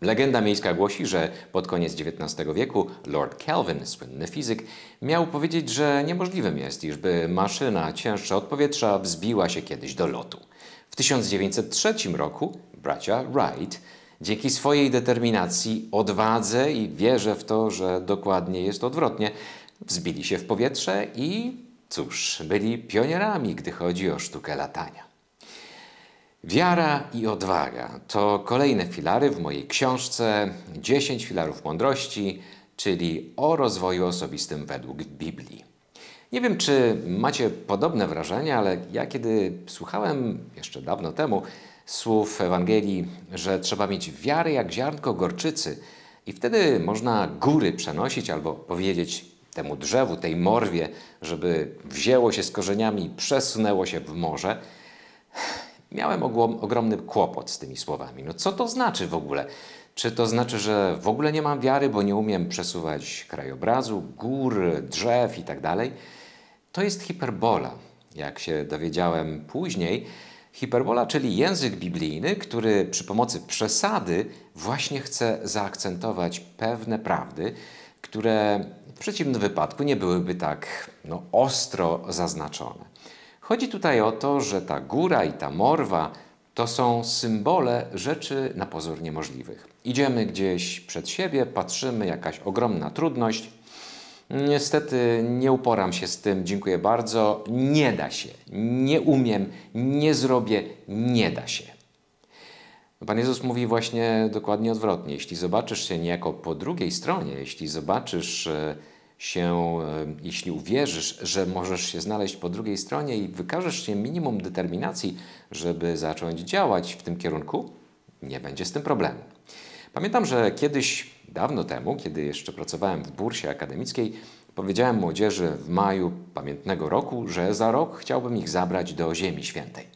Legenda miejska głosi, że pod koniec XIX wieku Lord Kelvin, słynny fizyk, miał powiedzieć, że niemożliwym jest, iżby maszyna cięższa od powietrza wzbiła się kiedyś do lotu. W 1903 roku bracia Wright dzięki swojej determinacji, odwadze i wierze w to, że dokładnie jest odwrotnie, wzbili się w powietrze i cóż, byli pionierami, gdy chodzi o sztukę latania. Wiara i odwaga to kolejne filary w mojej książce 10 filarów mądrości, czyli o rozwoju osobistym według Biblii. Nie wiem, czy macie podobne wrażenie, ale ja kiedy słuchałem jeszcze dawno temu słów Ewangelii, że trzeba mieć wiarę jak ziarnko gorczycy i wtedy można góry przenosić albo powiedzieć temu drzewu, tej morwie, żeby wzięło się z korzeniami i przesunęło się w morze, miałem ogromny kłopot z tymi słowami. No co to znaczy w ogóle? Czy to znaczy, że w ogóle nie mam wiary, bo nie umiem przesuwać krajobrazu, gór, drzew i tak? To jest hiperbola. Jak się dowiedziałem później, hiperbola, czyli język biblijny, który przy pomocy przesady właśnie chce zaakcentować pewne prawdy, które w przeciwnym wypadku nie byłyby tak no, ostro zaznaczone. Chodzi tutaj o to, że ta góra i ta morwa to są symbole rzeczy na pozór niemożliwych. Idziemy gdzieś przed siebie, patrzymy, jakaś ogromna trudność. Niestety nie uporam się z tym, dziękuję bardzo. Nie da się, nie umiem, nie zrobię, nie da się. Pan Jezus mówi właśnie dokładnie odwrotnie. Jeśli zobaczysz się niejako po drugiej stronie, jeśli zobaczysz się, jeśli uwierzysz, że możesz się znaleźć po drugiej stronie i wykażesz się minimum determinacji, żeby zacząć działać w tym kierunku, nie będzie z tym problemu. Pamiętam, że kiedyś, dawno temu, kiedy jeszcze pracowałem w bursie akademickiej, powiedziałem młodzieży w maju pamiętnego roku, że za rok chciałbym ich zabrać do Ziemi Świętej.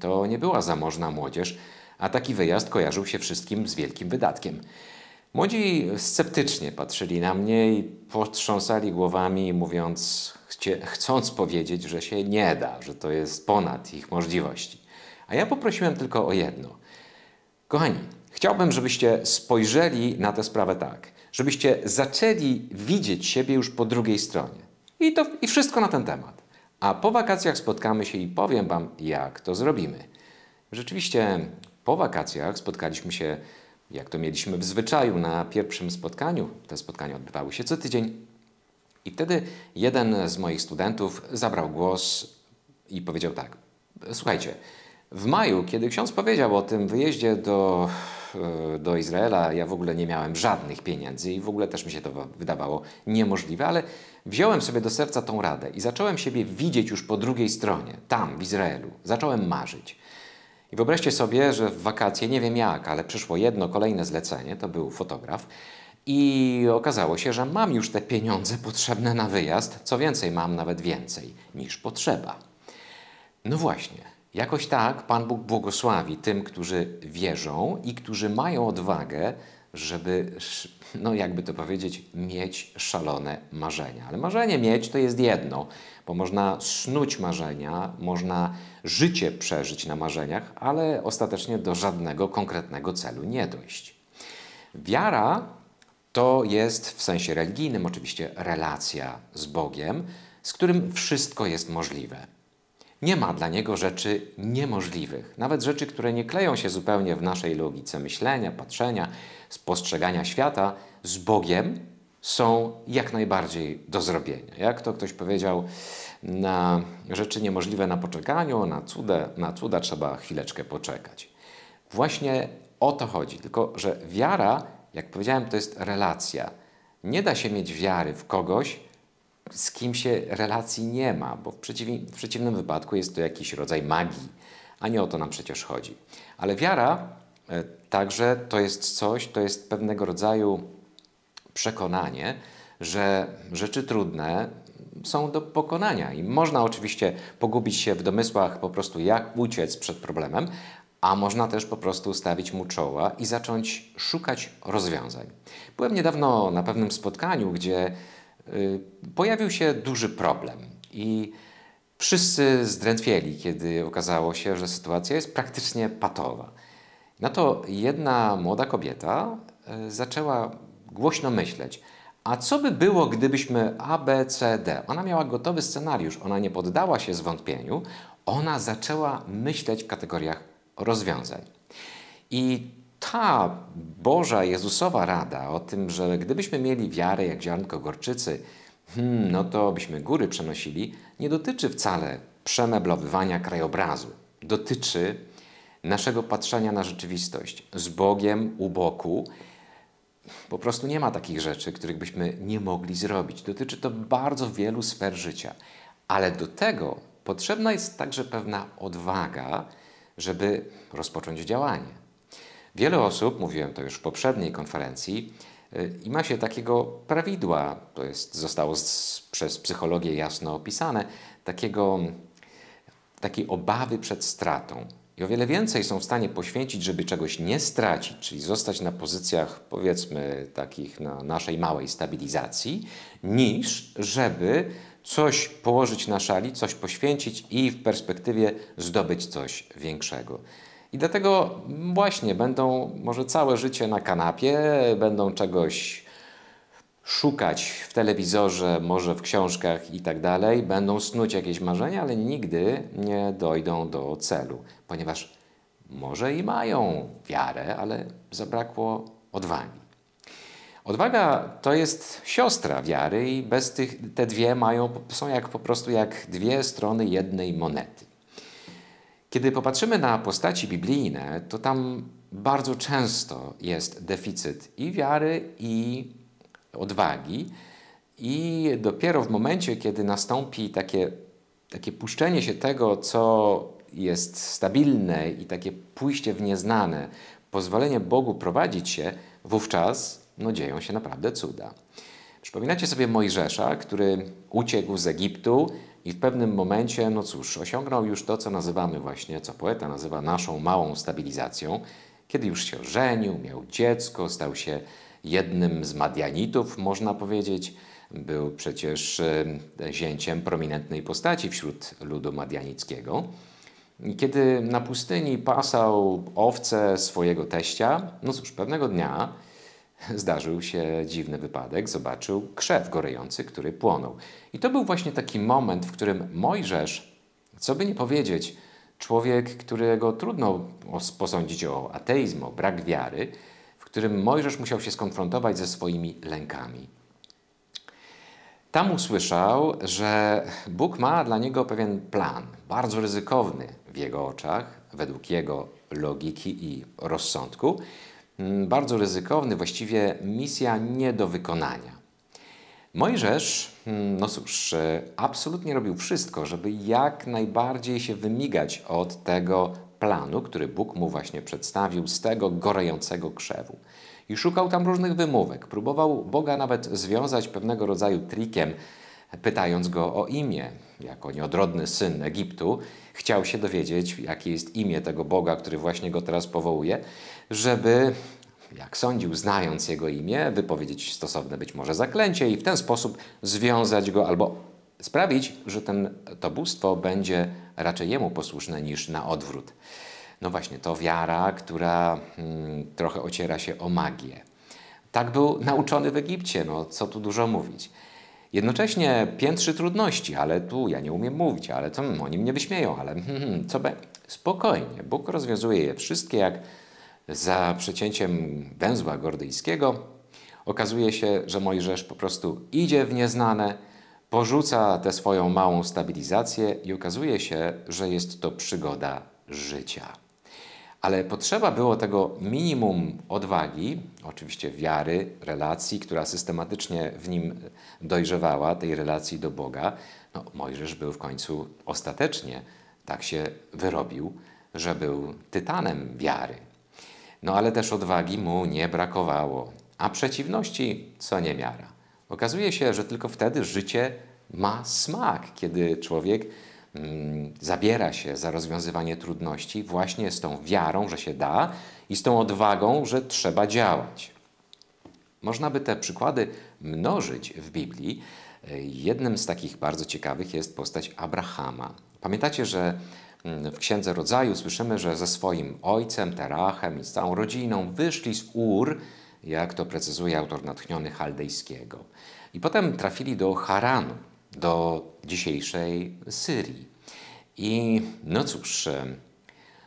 To nie była zamożna młodzież, a taki wyjazd kojarzył się wszystkim z wielkim wydatkiem. Młodzi sceptycznie patrzyli na mnie i potrząsali głowami, mówiąc, chcąc powiedzieć, że się nie da, że to jest ponad ich możliwości. A ja poprosiłem tylko o jedno. Kochani, chciałbym, żebyście spojrzeli na tę sprawę tak, żebyście zaczęli widzieć siebie już po drugiej stronie. I, to, I wszystko na ten temat. A po wakacjach spotkamy się i powiem Wam, jak to zrobimy. Rzeczywiście, po wakacjach spotkaliśmy się jak to mieliśmy w zwyczaju na pierwszym spotkaniu. Te spotkania odbywały się co tydzień. I wtedy jeden z moich studentów zabrał głos i powiedział tak: Słuchajcie, w maju, kiedy ksiądz powiedział o tym wyjeździe do, e, do Izraela, ja w ogóle nie miałem żadnych pieniędzy i w ogóle też mi się to wydawało niemożliwe, ale wziąłem sobie do serca tą radę i zacząłem siebie widzieć już po drugiej stronie, tam w Izraelu. Zacząłem marzyć. I wyobraźcie sobie, że w wakacje, nie wiem jak, ale przyszło jedno kolejne zlecenie, to był fotograf, i okazało się, że mam już te pieniądze potrzebne na wyjazd, co więcej, mam nawet więcej niż potrzeba. No właśnie, jakoś tak Pan Bóg błogosławi tym, którzy wierzą i którzy mają odwagę, żeby, no jakby to powiedzieć, mieć szalone marzenia. Ale marzenie mieć to jest jedno, bo można snuć marzenia, można życie przeżyć na marzeniach, ale ostatecznie do żadnego konkretnego celu nie dojść. Wiara to jest w sensie religijnym oczywiście relacja z Bogiem, z którym wszystko jest możliwe. Nie ma dla niego rzeczy niemożliwych, nawet rzeczy, które nie kleją się zupełnie w naszej logice myślenia, patrzenia, spostrzegania świata, z Bogiem są jak najbardziej do zrobienia. Jak to ktoś powiedział, na rzeczy niemożliwe na poczekaniu, na cuda, na cuda trzeba chwileczkę poczekać. Właśnie o to chodzi, tylko że wiara, jak powiedziałem, to jest relacja. Nie da się mieć wiary w kogoś, z kim się relacji nie ma, bo w, przeciw, w przeciwnym wypadku jest to jakiś rodzaj magii, a nie o to nam przecież chodzi. Ale wiara e, także to jest coś, to jest pewnego rodzaju przekonanie, że rzeczy trudne są do pokonania i można oczywiście pogubić się w domysłach po prostu jak uciec przed problemem, a można też po prostu stawić mu czoła i zacząć szukać rozwiązań. Byłem niedawno na pewnym spotkaniu, gdzie y, pojawił się duży problem i wszyscy zdrętwieli, kiedy okazało się, że sytuacja jest praktycznie patowa. Na to jedna młoda kobieta e, zaczęła głośno myśleć, a co by było, gdybyśmy A, B, C, D? Ona miała gotowy scenariusz, ona nie poddała się zwątpieniu, ona zaczęła myśleć w kategoriach rozwiązań. I ta Boża, Jezusowa rada o tym, że gdybyśmy mieli wiarę jak ziarnko gorczycy, hmm, no to byśmy góry przenosili, nie dotyczy wcale przemeblowywania krajobrazu. Dotyczy naszego patrzenia na rzeczywistość z Bogiem u boku. Po prostu nie ma takich rzeczy, których byśmy nie mogli zrobić. Dotyczy to bardzo wielu sfer życia. Ale do tego potrzebna jest także pewna odwaga, żeby rozpocząć działanie. Wiele osób, mówiłem to już w poprzedniej konferencji, y, i ma się takiego prawidła, to jest, zostało z, przez psychologię jasno opisane, takiego, takiej obawy przed stratą. I o wiele więcej są w stanie poświęcić, żeby czegoś nie stracić, czyli zostać na pozycjach, powiedzmy, takich na naszej małej stabilizacji, niż żeby coś położyć na szali, coś poświęcić i w perspektywie zdobyć coś większego. I dlatego właśnie będą może całe życie na kanapie, będą czegoś szukać w telewizorze, może w książkach i tak dalej, będą snuć jakieś marzenia, ale nigdy nie dojdą do celu, ponieważ może i mają wiarę, ale zabrakło odwagi. Odwaga to jest siostra wiary i bez tych te dwie mają, są jak po prostu jak dwie strony jednej monety. Kiedy popatrzymy na postaci biblijne, to tam bardzo często jest deficyt i wiary, i odwagi. I dopiero w momencie, kiedy nastąpi takie, takie puszczenie się tego, co jest stabilne i takie pójście w nieznane, pozwolenie Bogu prowadzić się, wówczas no, dzieją się naprawdę cuda. Przypominacie sobie Mojżesza, który uciekł z Egiptu i w pewnym momencie, no cóż, osiągnął już to, co nazywamy właśnie, co poeta nazywa naszą małą stabilizacją, kiedy już się żenił, miał dziecko, stał się jednym z Madianitów, można powiedzieć. Był przecież e, zięciem prominentnej postaci wśród ludu madianickiego. Kiedy na pustyni pasał owce swojego teścia, no cóż, pewnego dnia zdarzył się dziwny wypadek, zobaczył krzew gorejący, który płonął. I to był właśnie taki moment, w którym Mojżesz, co by nie powiedzieć, człowiek, którego trudno posądzić o ateizm, o brak wiary, którym Mojżesz musiał się skonfrontować ze swoimi lękami. Tam usłyszał, że Bóg ma dla niego pewien plan, bardzo ryzykowny w jego oczach, według jego logiki i rozsądku, Mm, bardzo ryzykowny, właściwie misja nie do wykonania. Mojżesz, mm, no cóż, e, absolutnie robił wszystko, żeby jak najbardziej się wymigać od tego planu, który Bóg mu właśnie przedstawił z tego gorejącego krzewu. I szukał tam różnych wymówek. Próbował Boga nawet związać pewnego rodzaju trikiem, pytając go o imię. Jako nieodrodny syn Egiptu, chciał się dowiedzieć, jakie jest imię tego Boga, który właśnie go teraz powołuje, żeby, jak sądził, znając jego imię, wypowiedzieć stosowne być może zaklęcie i w ten sposób związać go albo sprawić, że ten, to bóstwo będzie raczej jemu posłuszne niż na odwrót. No właśnie, to wiara, która hmm, trochę ociera się o magię. Tak był nauczony w Egipcie, no co tu dużo mówić. Jednocześnie piętrzy trudności, ale tu ja nie umiem mówić, ale to hmm, oni mnie wyśmieją, ale hmm, hmm co be... Spokojnie, Bóg rozwiązuje je wszystkie jak za przecięciem węzła gordyjskiego. Okazuje się, że Mojżesz po prostu idzie w nieznane, porzuca tę swoją małą stabilizację i okazuje się, że jest to przygoda życia. Ale potrzeba było tego minimum odwagi, oczywiście wiary, relacji, która systematycznie w nim dojrzewała, tej relacji do Boga. No, Mojżesz był w końcu ostatecznie, tak się wyrobił, że był tytanem wiary. No ale też odwagi mu nie brakowało, a przeciwności co niemiara. Okazuje się, że tylko wtedy życie ma smak, kiedy człowiek Mm, zabiera się za rozwiązywanie trudności właśnie z tą wiarą, że się da i z tą odwagą, że trzeba działać. Można by te przykłady mnożyć w Biblii. Jednym z takich bardzo ciekawych jest postać Abrahama. Pamiętacie, że Mm, w Księdze Rodzaju słyszymy, że ze swoim ojcem, Terachem i z całą rodziną wyszli z Ur, jak to precyzuje autor natchniony chaldejskiego. I potem trafili do Haranu, do dzisiejszej Syrii. I no cóż,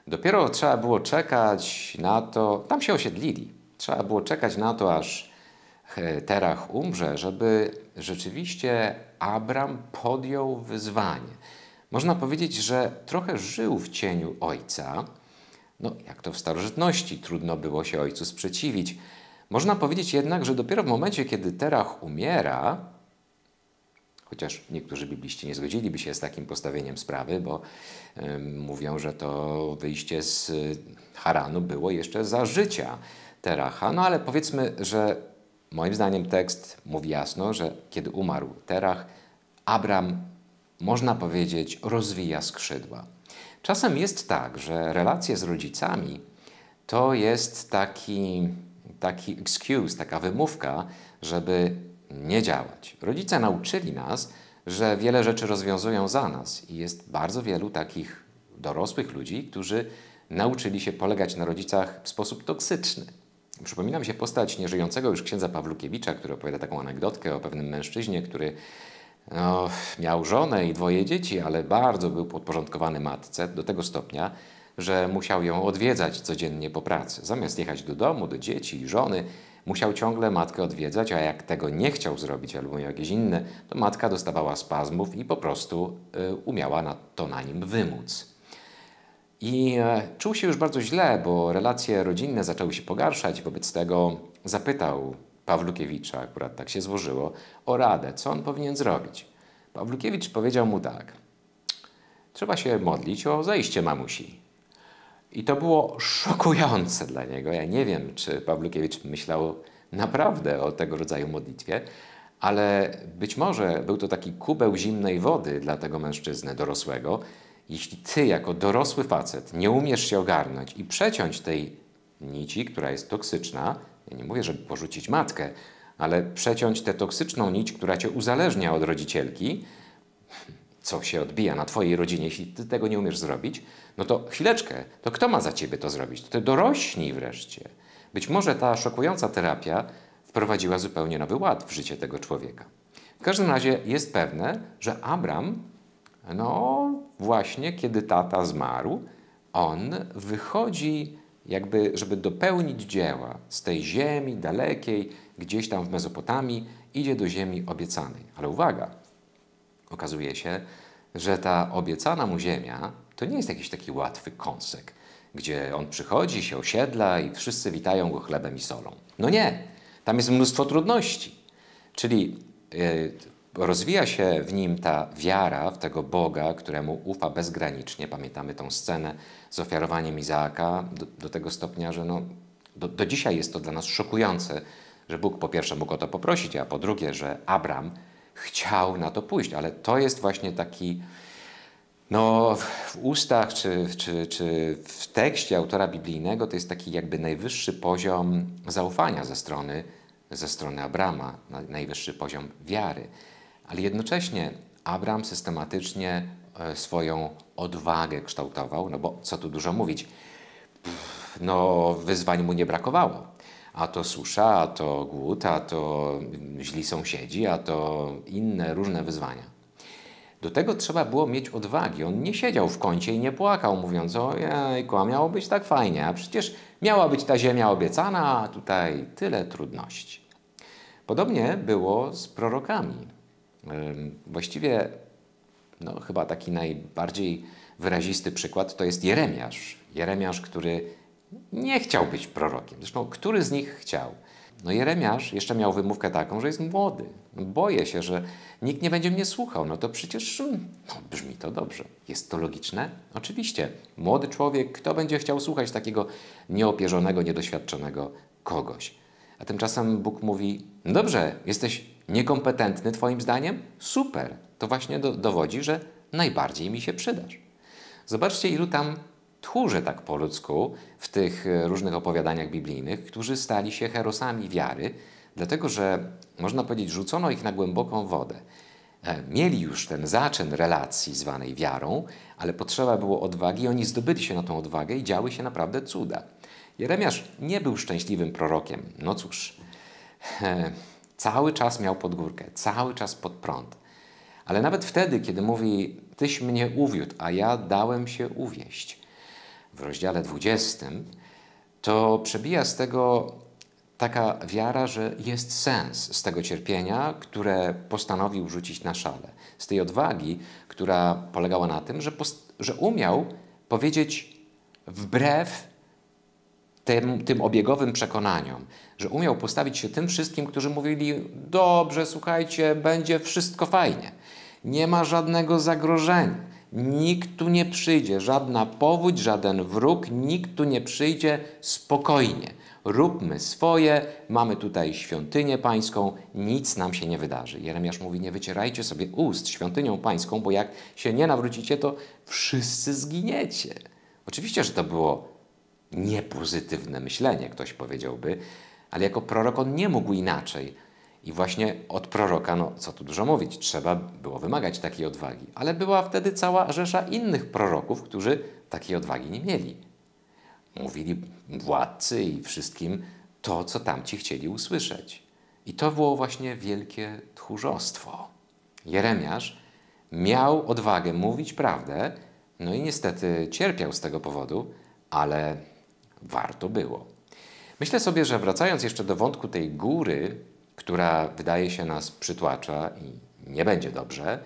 dopiero trzeba było czekać na to, tam się osiedlili, trzeba było czekać na to, aż Terach umrze, żeby rzeczywiście Abram podjął wyzwanie. Można powiedzieć, że trochę żył w cieniu ojca. No, jak to w starożytności, trudno było się ojcu sprzeciwić. Można powiedzieć jednak, że dopiero w momencie, kiedy Terach umiera, chociaż niektórzy bibliści nie zgodziliby się z takim postawieniem sprawy, bo y, mówią, że to wyjście z Haranu było jeszcze za życia Teracha. No ale powiedzmy, że moim zdaniem tekst mówi jasno, że kiedy umarł Terach, Abram, można powiedzieć, rozwija skrzydła. Czasem jest tak, że relacje z rodzicami to jest taki, taki excuse, taka wymówka, żeby nie działać. Rodzice nauczyli nas, że wiele rzeczy rozwiązują za nas i jest bardzo wielu takich dorosłych ludzi, którzy nauczyli się polegać na rodzicach w sposób toksyczny. Przypomina mi się postać nieżyjącego już księdza Pawlukiewicza, który opowiada taką anegdotkę o pewnym mężczyźnie, który no, miał żonę i dwoje dzieci, ale bardzo był podporządkowany matce do tego stopnia, że musiał ją odwiedzać codziennie po pracy. Zamiast jechać do domu, do dzieci i żony, musiał ciągle matkę odwiedzać, a jak tego nie chciał zrobić albo miał jakieś inne, to matka dostawała spazmów i po prostu y, umiała na to na nim wymóc. I e, czuł się już bardzo źle, bo relacje rodzinne zaczęły się pogarszać. Wobec tego zapytał Pawlukiewicza, akurat tak się złożyło, o radę, co on powinien zrobić. Pawlukiewicz powiedział mu tak: Trzeba się modlić o zejście mamusi. I to było szokujące dla niego. Ja nie wiem, czy Pawlukiewicz myślał naprawdę o tego rodzaju modlitwie, ale być może był to taki kubeł zimnej wody dla tego mężczyzny dorosłego. Jeśli ty, jako dorosły facet, nie umiesz się ogarnąć i przeciąć tej nici, która jest toksyczna, ja nie mówię, żeby porzucić matkę, ale przeciąć tę toksyczną nić, która cię uzależnia od rodzicielki, co się odbija na twojej rodzinie, jeśli ty tego nie umiesz zrobić, no to chwileczkę, to kto ma za ciebie to zrobić? To ty dorośnij wreszcie. Być może ta szokująca terapia wprowadziła zupełnie nowy ład w życie tego człowieka. W każdym razie jest pewne, że Abram, no właśnie kiedy tata zmarł, on wychodzi jakby, żeby dopełnić dzieła z tej ziemi dalekiej, gdzieś tam w Mezopotamii, idzie do ziemi obiecanej. Ale uwaga, okazuje się, że ta obiecana mu ziemia to nie jest jakiś taki łatwy kąsek, gdzie on przychodzi, się osiedla i wszyscy witają go chlebem i solą. No nie, tam jest mnóstwo trudności. Czyli yy, rozwija się w nim ta wiara w tego Boga, któremu ufa bezgranicznie. Pamiętamy tą scenę z ofiarowaniem Izaaka do, do tego stopnia, że no, do, do dzisiaj jest to dla nas szokujące, że Bóg po pierwsze mógł o to poprosić, a po drugie, że Abram chciał na to pójść. Ale to jest właśnie taki, no, w ustach czy, czy, czy w tekście autora biblijnego to jest taki jakby najwyższy poziom zaufania ze strony, ze strony Abrama, najwyższy poziom wiary. Ale jednocześnie Abram systematycznie e, swoją odwagę kształtował, no bo co tu dużo mówić, no wyzwań mu nie brakowało. A to susza, a to głód, a to źli sąsiedzi, a to inne różne wyzwania. Do tego trzeba było mieć odwagi. On nie siedział w kącie i nie płakał, mówiąc: Ojejku, miało być tak fajnie, a przecież miała być ta ziemia obiecana, a tutaj tyle trudności. Podobnie było z prorokami. Właściwie no, chyba taki najbardziej wyrazisty przykład to jest Jeremiasz. Jeremiasz, który nie chciał być prorokiem. Zresztą, który z nich chciał? No Jeremiasz jeszcze miał wymówkę taką, że jest młody. Boję się, że nikt nie będzie mnie słuchał. No to przecież mm, no, brzmi to dobrze. Jest to logiczne? Oczywiście. Młody człowiek, kto będzie chciał słuchać takiego nieopierzonego, niedoświadczonego kogoś? A tymczasem Bóg mówi, dobrze, jesteś niekompetentny Twoim zdaniem? Super. To właśnie do, dowodzi, że najbardziej mi się przydasz. Zobaczcie, ilu tam tchórzy tak po ludzku w tych e, różnych opowiadaniach biblijnych, którzy stali się herosami wiary, dlatego że, można powiedzieć, rzucono ich na głęboką wodę. E, mieli już ten zaczyn relacji zwanej wiarą, ale potrzeba było odwagi. Oni zdobyli się na tą odwagę i działy się naprawdę cuda. Jeremiasz nie był szczęśliwym prorokiem. No cóż, e, cały czas miał podgórkę, cały czas pod prąd. Ale nawet wtedy, kiedy mówi, Tyś mnie uwiódł, a ja dałem się uwieść, w rozdziale 20, to przebija z tego taka wiara, że jest sens z tego cierpienia, które postanowił rzucić na szale. Z tej odwagi, która polegała na tym, że, że umiał powiedzieć wbrew tym, tym obiegowym przekonaniom, że umiał postawić się tym wszystkim, którzy mówili: Dobrze, słuchajcie, będzie wszystko fajnie, nie ma żadnego zagrożenia. Nikt tu nie przyjdzie, żadna powódź, żaden wróg, nikt tu nie przyjdzie spokojnie róbmy swoje, mamy tutaj świątynię pańską, nic nam się nie wydarzy. Jeremiasz mówi, nie wycierajcie sobie ust świątynią pańską, bo jak się nie nawrócicie, to wszyscy zginiecie. Oczywiście, że to było niepozytywne myślenie, ktoś powiedziałby, ale jako prorok on nie mógł inaczej. I właśnie od proroka, no co tu dużo mówić, trzeba było wymagać takiej odwagi. Ale była wtedy cała rzesza innych proroków, którzy takiej odwagi nie mieli. Mówili władcy i wszystkim to, co tamci chcieli usłyszeć. I to było właśnie wielkie tchórzostwo. Jeremiasz miał odwagę mówić prawdę, no i niestety cierpiał z tego powodu, ale warto było. Myślę sobie, że wracając jeszcze do wątku tej góry, która wydaje się nas przytłacza i nie będzie dobrze,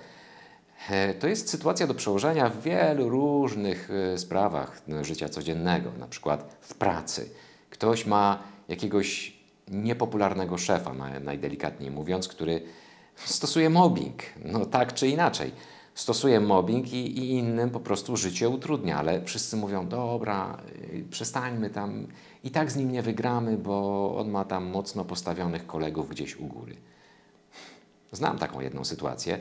E, to jest sytuacja do przełożenia w wielu różnych e, sprawach życia codziennego, na przykład w pracy. Ktoś ma jakiegoś niepopularnego szefa, najdelikatniej mówiąc, który stosuje mobbing, no tak czy inaczej. Stosuje mobbing i, i innym po prostu życie utrudnia, ale wszyscy mówią, dobra, e, przestańmy tam, i tak z nim nie wygramy, bo on ma tam mocno postawionych kolegów gdzieś u góry. Znam taką jedną sytuację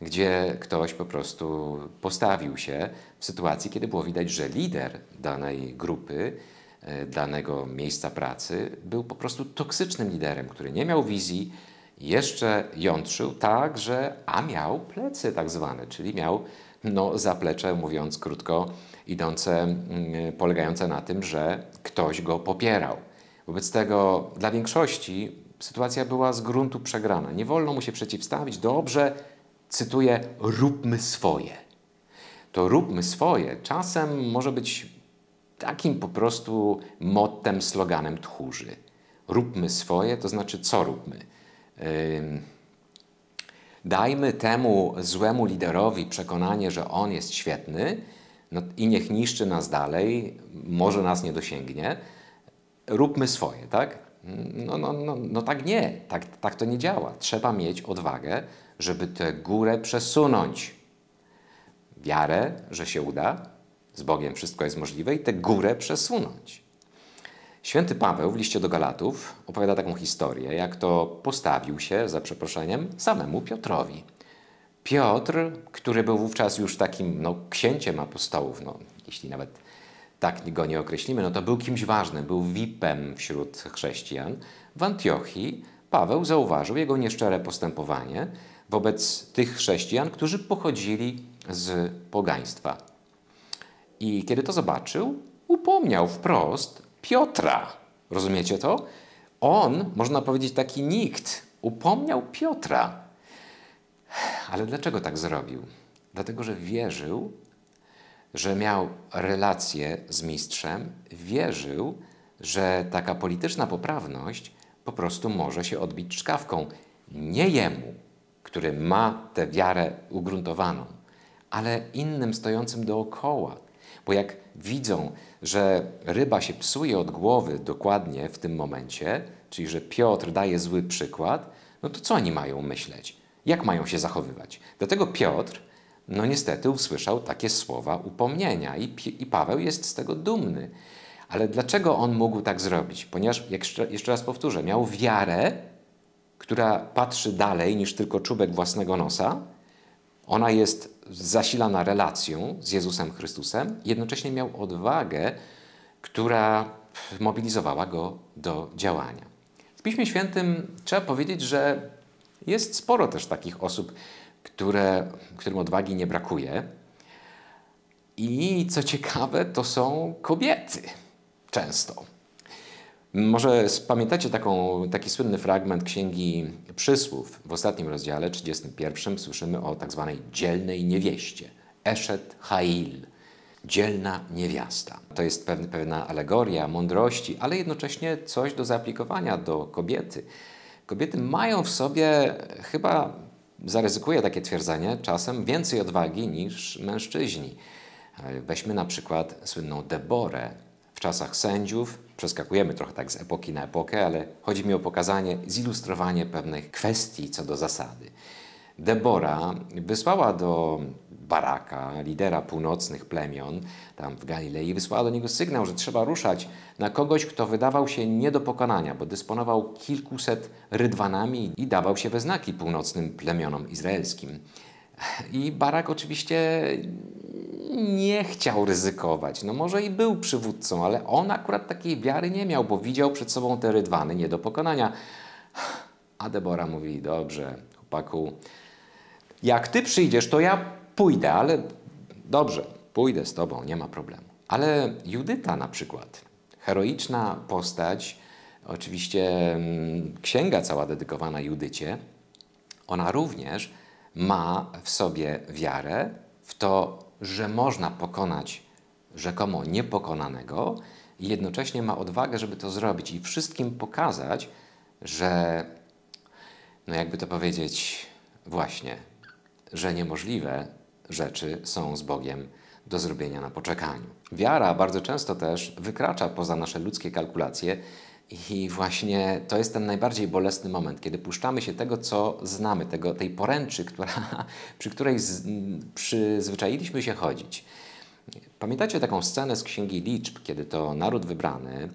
gdzie ktoś po prostu postawił się w sytuacji, kiedy było widać, że lider danej grupy, e, danego miejsca pracy był po prostu toksycznym liderem, który nie miał wizji, jeszcze jątrzył tak, że a miał plecy tak zwane, czyli miał no, zaplecze, mówiąc krótko, idące, mm, polegające na tym, że ktoś go popierał. Wobec tego dla większości sytuacja była z gruntu przegrana. Nie wolno mu się przeciwstawić. Dobrze, cytuję, róbmy swoje. To róbmy swoje czasem może być takim po prostu mottem, sloganem tchórzy. Róbmy swoje, to znaczy co róbmy? Dajmy temu złemu liderowi przekonanie, że on jest świetny no, i niech niszczy nas dalej, może nas nie dosięgnie. Róbmy swoje, tak? No, no, no, no tak nie, tak, tak to nie działa. Trzeba mieć odwagę, żeby tę górę przesunąć. Wiarę, że się uda, z Bogiem wszystko jest możliwe i tę górę przesunąć. Święty Paweł w liście do Galatów opowiada taką historię, jak to postawił się, za przeproszeniem, samemu Piotrowi. Piotr, który był wówczas już takim no, księciem apostołów, no, jeśli nawet tak go nie określimy, no to był kimś ważnym, był VIP-em wśród chrześcijan. W Antiochii Paweł zauważył jego nieszczere postępowanie wobec tych chrześcijan, którzy pochodzili z pogaństwa. I kiedy to zobaczył, upomniał wprost Piotra. Rozumiecie to? On, można powiedzieć, taki nikt, upomniał Piotra. Ale dlaczego tak zrobił? Dlatego, że wierzył, że miał relację z mistrzem, wierzył, że taka polityczna poprawność po prostu może się odbić czkawką. Nie jemu, który ma tę wiarę ugruntowaną, ale innym stojącym dookoła. Bo jak widzą, że ryba się psuje od głowy dokładnie w tym momencie, czyli że Piotr daje zły przykład, no to co oni mają myśleć? Jak mają się zachowywać? Dlatego Piotr, no niestety, usłyszał takie słowa upomnienia i, i Paweł jest z tego dumny. Ale dlaczego on mógł tak zrobić? Ponieważ, jak jeszcze raz powtórzę, miał wiarę, która patrzy dalej niż tylko czubek własnego nosa. Ona jest zasilana relacją z Jezusem Chrystusem, jednocześnie miał odwagę, która mobilizowała go do działania. W Piśmie Świętym trzeba powiedzieć, że jest sporo też takich osób, które, którym odwagi nie brakuje. I co ciekawe, to są kobiety często. Może pamiętacie taką, taki słynny fragment Księgi Przysłów. W ostatnim rozdziale, 31, słyszymy o tak zwanej dzielnej niewieście. Eshet Hail, dzielna niewiasta. To jest pewna alegoria mądrości, ale jednocześnie coś do zaaplikowania do kobiety. Kobiety mają w sobie, chyba zaryzykuję takie twierdzenie, czasem więcej odwagi niż mężczyźni. Weźmy na przykład słynną Deborę. W czasach sędziów przeskakujemy trochę tak z epoki na epokę, ale chodzi mi o pokazanie, zilustrowanie pewnych kwestii co do zasady. Debora wysłała do Baraka, lidera północnych plemion, tam w Galilei, wysłała do niego sygnał, że trzeba ruszać na kogoś, kto wydawał się nie do pokonania, bo dysponował kilkuset rydwanami i dawał się we znaki północnym plemionom izraelskim. I Barak oczywiście nie chciał ryzykować. No może i był przywódcą, ale on akurat takiej wiary nie miał, bo widział przed sobą te rydwany nie do pokonania. A Debora mówi, dobrze, chłopaku, jak ty przyjdziesz, to ja pójdę, ale dobrze, pójdę z tobą, nie ma problemu. Ale Judyta na przykład, heroiczna postać, oczywiście mm, księga cała dedykowana Judycie, ona również ma w sobie wiarę w to, że można pokonać rzekomo niepokonanego i jednocześnie ma odwagę, żeby to zrobić i wszystkim pokazać, że, no jakby to powiedzieć, właśnie, że niemożliwe rzeczy są z Bogiem do zrobienia na poczekaniu. Wiara bardzo często też wykracza poza nasze ludzkie kalkulacje i właśnie to jest ten najbardziej bolesny moment, kiedy puszczamy się tego, co znamy, tego, tej poręczy, która, przy której z, przyzwyczailiśmy się chodzić. Pamiętacie taką scenę z Księgi Liczb, kiedy to naród wybrany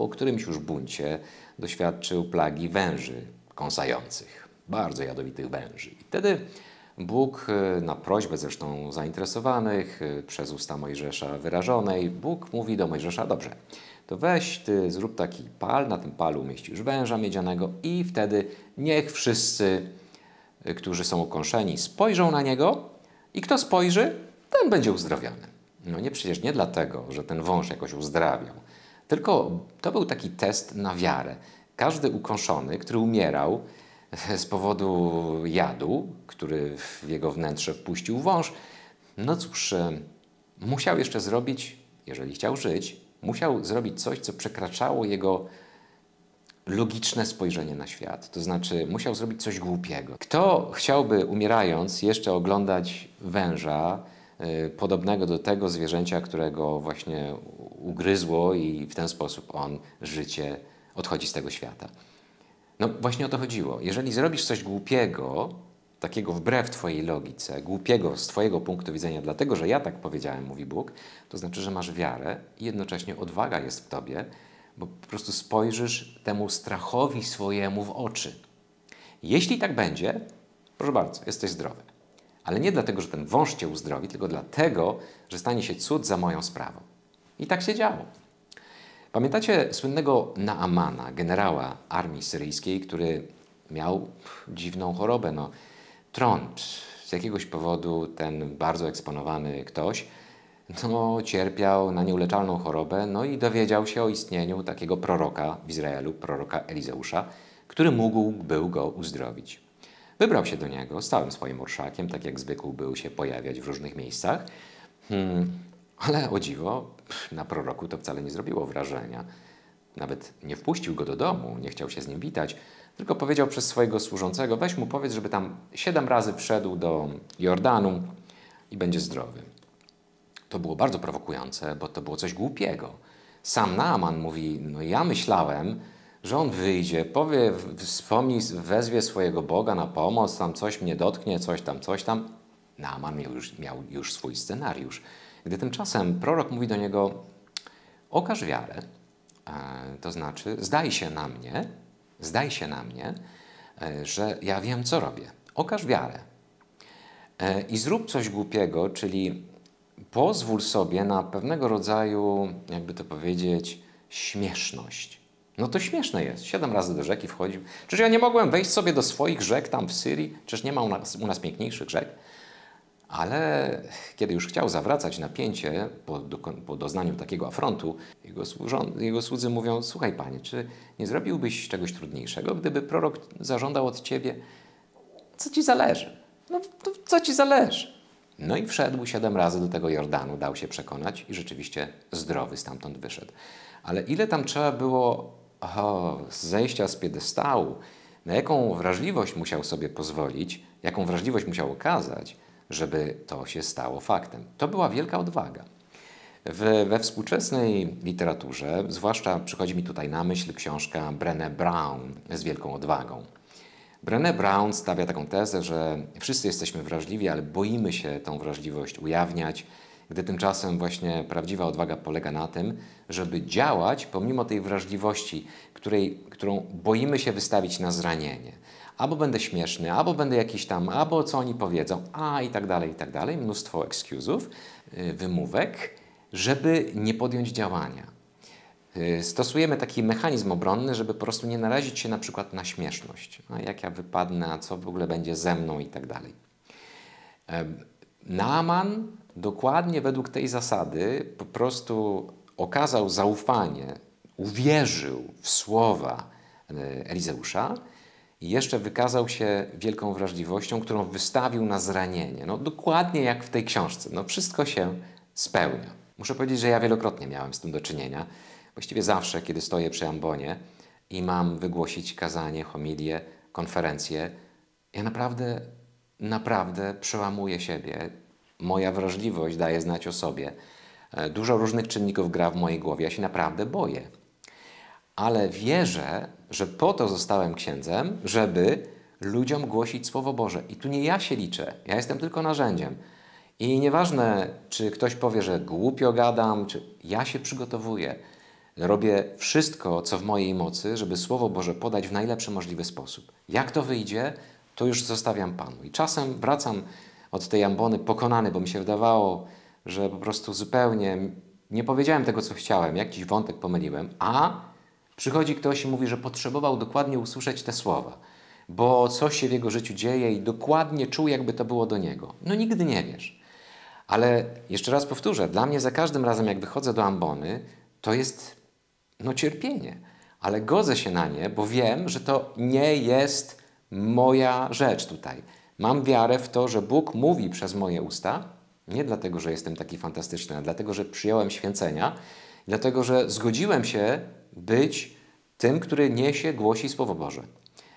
po którymś już buncie doświadczył plagi węży kąsających, bardzo jadowitych węży. I wtedy Bóg, e, na prośbę zresztą zainteresowanych, e, przez usta Mojżesza wyrażonej, Bóg mówi do Mojżesza, dobrze, to weź ty zrób taki pal, na tym palu umieścisz węża miedzianego i wtedy niech wszyscy, y, którzy są ukąszeni, spojrzą na niego i kto spojrzy, ten będzie uzdrowiony. No nie przecież nie dlatego, że ten wąż jakoś uzdrawiał, tylko to był taki test na wiarę. Każdy ukąszony, który umierał z powodu jadu, który w jego wnętrze wpuścił wąż, no cóż, y, musiał jeszcze zrobić, jeżeli chciał żyć, musiał zrobić coś, co przekraczało jego logiczne spojrzenie na świat. To znaczy, musiał zrobić coś głupiego. Kto chciałby, umierając, jeszcze oglądać węża, y, podobnego do tego zwierzęcia, którego właśnie ugryzło i w ten sposób on życie odchodzi z tego świata? No właśnie o to chodziło. Jeżeli zrobisz coś głupiego, takiego wbrew Twojej logice, głupiego z Twojego punktu widzenia, dlatego że ja tak powiedziałem, mówi Bóg, to znaczy, że masz wiarę i jednocześnie odwaga jest w Tobie, bo po prostu spojrzysz temu strachowi swojemu w oczy. Jeśli tak będzie, proszę bardzo, jesteś zdrowy. Ale nie dlatego, że ten wąż Cię uzdrowi, tylko dlatego, że stanie się cud za moją sprawą. I tak się działo. Pamiętacie słynnego Naamana, generała armii syryjskiej, który miał dziwną chorobę. No, trąd. Z jakiegoś powodu ten bardzo eksponowany ktoś no, cierpiał na nieuleczalną chorobę, no i dowiedział się o istnieniu takiego proroka w Izraelu, proroka Elizeusza, który mógł był go uzdrowić. Wybrał się do niego z całym swoim orszakiem, tak jak zwykł był się pojawiać w różnych miejscach, hmm, ale o dziwo, na proroku to wcale nie zrobiło wrażenia. Nawet nie wpuścił go do domu, nie chciał się z nim witać, tylko powiedział przez swojego służącego, weź mu powiedz, żeby tam siedem razy wszedł do Jordanu i będzie zdrowy. To było bardzo prowokujące, bo to było coś głupiego. Sam Naaman mówi, no ja myślałem, że on wyjdzie, powie, wspomni, wezwie swojego Boga na pomoc, tam coś mnie dotknie, coś tam, coś tam. Naaman miał już, miał już swój scenariusz. Gdy tymczasem prorok mówi do niego, okaż wiarę, e, to znaczy zdaj się na mnie, zdaj się na mnie, e, że ja wiem, co robię. Okaż wiarę. E, I zrób coś głupiego, czyli pozwól sobie na pewnego rodzaju, jakby to powiedzieć, śmieszność. No to śmieszne jest. Siedem razy do rzeki wchodził. Czyż ja nie mogłem wejść sobie do swoich rzek tam w Syrii? Czyż nie ma u nas, u nas piękniejszych rzek? Ale kiedy już chciał zawracać napięcie po, do, po doznaniu takiego afrontu, jego, służą, jego słudzy mówią: Słuchaj, panie, czy nie zrobiłbyś czegoś trudniejszego, gdyby prorok zażądał od ciebie, co ci zależy? No, to co ci zależy? No i wszedł siedem razy do tego Jordanu, dał się przekonać i rzeczywiście zdrowy stamtąd wyszedł. Ale ile tam trzeba było o, zejścia z piedestału, na jaką wrażliwość musiał sobie pozwolić, jaką wrażliwość musiał okazać, żeby to się stało faktem. To była wielka odwaga. We, we współczesnej literaturze, zwłaszcza przychodzi mi tutaj na myśl książka Brené Brown z wielką odwagą. Brené Brown stawia taką tezę, że wszyscy jesteśmy wrażliwi, ale boimy się tą wrażliwość ujawniać, gdy tymczasem właśnie prawdziwa odwaga polega na tym, żeby działać pomimo tej wrażliwości, której, którą boimy się wystawić na zranienie. Albo będę śmieszny, albo będę jakiś tam, albo co oni powiedzą, a i tak dalej, i tak dalej. Mnóstwo excusów, y, wymówek, żeby nie podjąć działania. Y, stosujemy taki mechanizm obronny, żeby po prostu nie narazić się na przykład na śmieszność. A jak ja wypadnę, a co w ogóle będzie ze mną i tak dalej. Naaman dokładnie według tej zasady po prostu okazał zaufanie, uwierzył w słowa y, Elizeusza i jeszcze wykazał się wielką wrażliwością, którą wystawił na zranienie. No dokładnie jak w tej książce. No wszystko się spełnia. Muszę powiedzieć, że ja wielokrotnie miałem z tym do czynienia. Właściwie zawsze, kiedy stoję przy ambonie i mam wygłosić kazanie, homilię, konferencję, ja naprawdę, naprawdę przełamuję siebie. Moja wrażliwość daje znać o sobie. E, dużo różnych czynników gra w mojej głowie. Ja się naprawdę boję. Ale wierzę, że po to zostałem księdzem, żeby ludziom głosić Słowo Boże. I tu nie ja się liczę, ja jestem tylko narzędziem. I nieważne, czy ktoś powie, że głupio gadam, czy ja się przygotowuję. Robię wszystko, co w mojej mocy, żeby Słowo Boże podać w najlepszy możliwy sposób. Jak to wyjdzie, to już zostawiam Panu. I czasem wracam od tej ambony pokonany, bo mi się wydawało, że po prostu zupełnie nie powiedziałem tego, co chciałem, jakiś wątek pomyliłem, a przychodzi ktoś i mówi, że potrzebował dokładnie usłyszeć te słowa, bo coś się w jego życiu dzieje i dokładnie czuł, jakby to było do niego. No nigdy nie wiesz. Ale jeszcze raz powtórzę, dla mnie za każdym razem, jak wychodzę do ambony, to jest no cierpienie, ale godzę się na nie, bo wiem, że to nie jest moja rzecz tutaj. Mam wiarę w to, że Bóg mówi przez moje usta, nie dlatego, że jestem taki fantastyczny, ale dlatego, że przyjąłem święcenia, dlatego, że zgodziłem się być tym, który niesie, głosi Słowo Boże.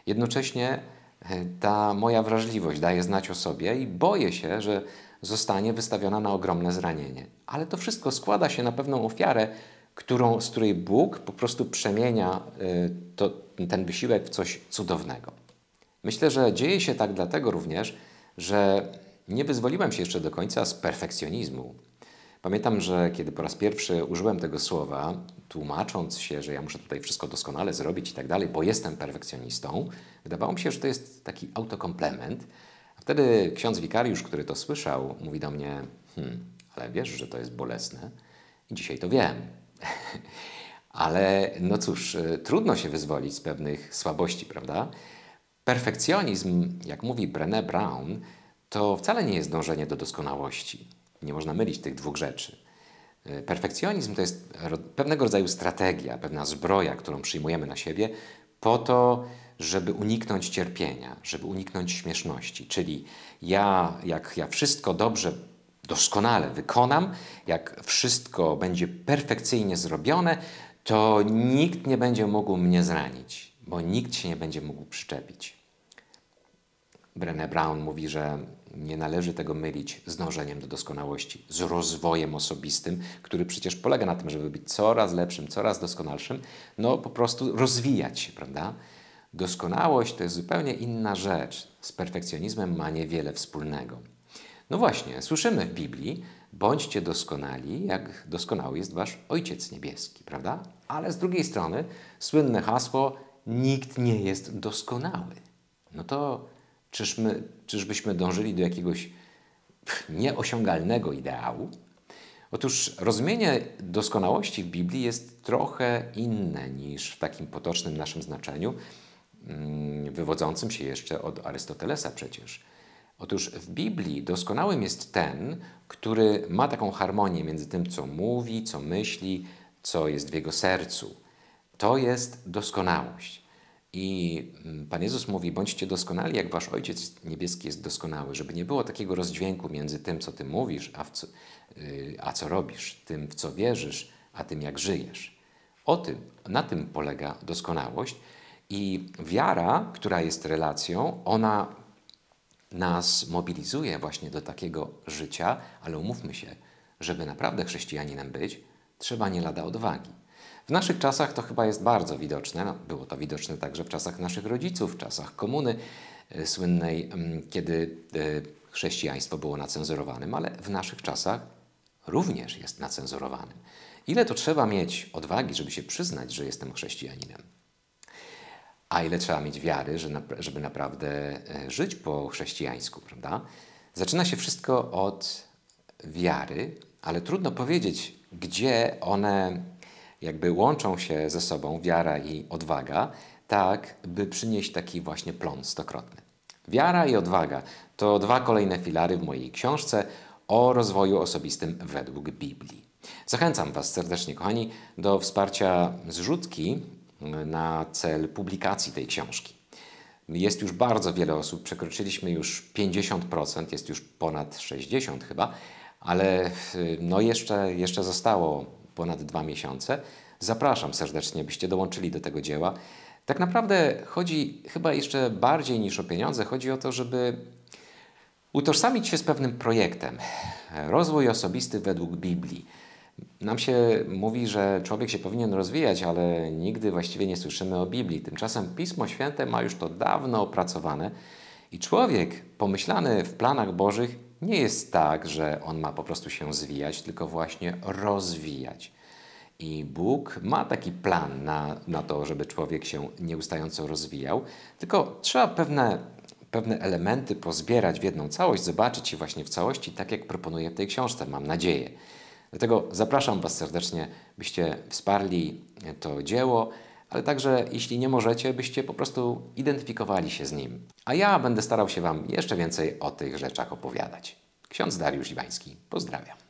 Jednocześnie e, ta moja wrażliwość daje znać o sobie i boję się, że zostanie wystawiona na ogromne zranienie. Ale to wszystko składa się na pewną ofiarę, którą, z której Bóg po prostu przemienia y, to, ten wysiłek w coś cudownego. Myślę, że dzieje się tak dlatego również, że nie wyzwoliłem się jeszcze do końca z perfekcjonizmu. Pamiętam, że kiedy po raz pierwszy użyłem tego słowa, tłumacząc się, że ja muszę tutaj wszystko doskonale zrobić i tak dalej, bo jestem perfekcjonistą, wydawało mi się, że to jest taki autokomplement. A wtedy ksiądz wikariusz, który to słyszał, mówi do mnie: hmm, ale wiesz, że to jest bolesne? I dzisiaj to wiem. Ale no cóż, y, trudno się wyzwolić z pewnych słabości, prawda? Perfekcjonizm, jak mówi Brené Brown, to wcale nie jest dążenie do doskonałości. Nie można mylić tych dwóch rzeczy. Y, perfekcjonizm to jest pewnego rodzaju strategia, pewna zbroja, którą przyjmujemy na siebie po to, żeby uniknąć cierpienia, żeby uniknąć śmieszności. Czyli ja, jak ja wszystko dobrze doskonale wykonam, jak wszystko będzie perfekcyjnie zrobione, to nikt nie będzie mógł mnie zranić, bo nikt się nie będzie mógł przyczepić. Brené Brown mówi, że nie należy tego mylić z dążeniem do doskonałości, z rozwojem osobistym, który przecież polega na tym, żeby być coraz lepszym, coraz doskonalszym, no po prostu rozwijać się, prawda? Doskonałość to jest zupełnie inna rzecz. Z perfekcjonizmem ma niewiele wspólnego. No właśnie, słyszymy w Biblii, bądźcie doskonali, jak doskonały jest wasz Ojciec Niebieski, prawda? Ale z drugiej strony słynne hasło, nikt nie jest doskonały. No to czyżmy, czyżbyśmy dążyli do jakiegoś nieosiągalnego ideału? Otóż rozumienie doskonałości w Biblii jest trochę inne niż w takim potocznym naszym znaczeniu, mm, wywodzącym się jeszcze od Arystotelesa przecież. Otóż w Biblii doskonałym jest ten, który ma taką harmonię między tym, co mówi, co myśli, co jest w jego sercu. To jest doskonałość. I mm, Pan Jezus mówi: bądźcie doskonali, jak wasz Ojciec Niebieski jest doskonały, żeby nie było takiego rozdźwięku między tym, co ty mówisz, a, co, yy, a co robisz, tym, w co wierzysz, a tym, jak żyjesz. O tym, na tym polega doskonałość. I wiara, która jest relacją, ona nas mobilizuje właśnie do takiego życia, ale umówmy się, żeby naprawdę chrześcijaninem być, trzeba nie lada odwagi. W naszych czasach to chyba jest bardzo widoczne. No, było to widoczne także w czasach naszych rodziców, w czasach komuny y, słynnej, y, kiedy y, chrześcijaństwo było nacenzurowanym, ale w naszych czasach również jest nacenzurowanym. Ile to trzeba mieć odwagi, żeby się przyznać, że jestem chrześcijaninem? A ile trzeba mieć wiary, żeby naprawdę e, żyć po chrześcijańsku, prawda? Zaczyna się wszystko od wiary, ale trudno powiedzieć, gdzie one jakby łączą się ze sobą, wiara i odwaga, tak by przynieść taki właśnie plon stokrotny. Wiara i odwaga to dwa kolejne filary w mojej książce o rozwoju osobistym według Biblii. Zachęcam Was serdecznie, kochani, do wsparcia zrzutki na cel publikacji tej książki. Jest już bardzo wiele osób, przekroczyliśmy już 50%, jest już ponad 60% chyba, ale no jeszcze, jeszcze zostało ponad dwa miesiące. Zapraszam serdecznie, byście dołączyli do tego dzieła. Tak naprawdę chodzi chyba jeszcze bardziej niż o pieniądze, chodzi o to, żeby utożsamić się z pewnym projektem. Rozwój osobisty według Biblii. Nam się mówi, że człowiek się powinien rozwijać, ale nigdy właściwie nie słyszymy o Biblii. Tymczasem Pismo Święte ma już to dawno opracowane i człowiek pomyślany w planach Bożych nie jest tak, że on ma po prostu się zwijać, tylko właśnie rozwijać. I Bóg ma taki plan na, na to, żeby człowiek się nieustająco rozwijał, tylko trzeba pewne, pewne elementy pozbierać w jedną całość, zobaczyć je właśnie w całości, tak jak proponuję w tej książce, mam nadzieję. Dlatego zapraszam Was serdecznie, byście wsparli to dzieło, ale także jeśli nie możecie, byście po prostu identyfikowali się z nim. A ja będę starał się Wam jeszcze więcej o tych rzeczach opowiadać. Ksiądz Dariusz Iwański. Pozdrawiam.